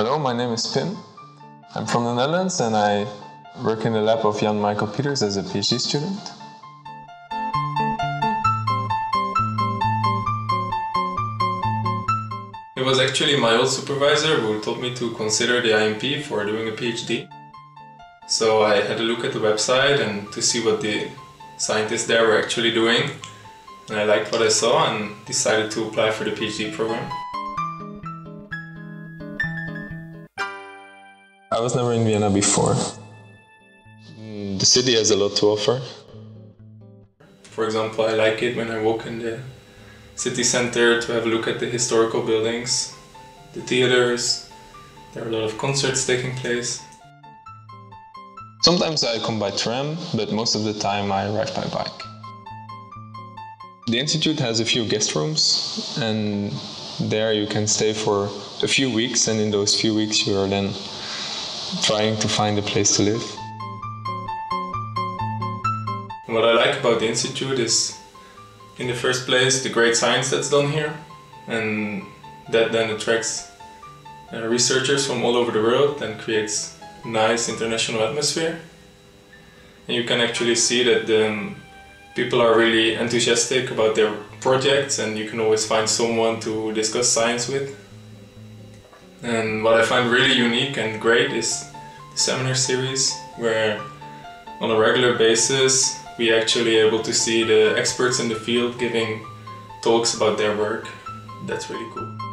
Hello, my name is Pim. I'm from the Netherlands and I work in the lab of Jan Michael Peters as a PhD student. It was actually my old supervisor who told me to consider the IMP for doing a PhD. So I had a look at the website and to see what the scientists there were actually doing. And I liked what I saw and decided to apply for the PhD program. I was never in Vienna before. Mm, the city has a lot to offer. For example, I like it when I walk in the city center to have a look at the historical buildings, the theaters. There are a lot of concerts taking place. Sometimes I come by tram, but most of the time I arrive by bike. The institute has a few guest rooms, and there you can stay for a few weeks, and in those few weeks you are then trying to find a place to live. What I like about the institute is, in the first place, the great science that's done here, and that then attracts uh, researchers from all over the world and creates nice international atmosphere. And you can actually see that the um, people are really enthusiastic about their projects and you can always find someone to discuss science with. And what I find really unique and great is the seminar series where on a regular basis we actually able to see the experts in the field giving talks about their work. That's really cool.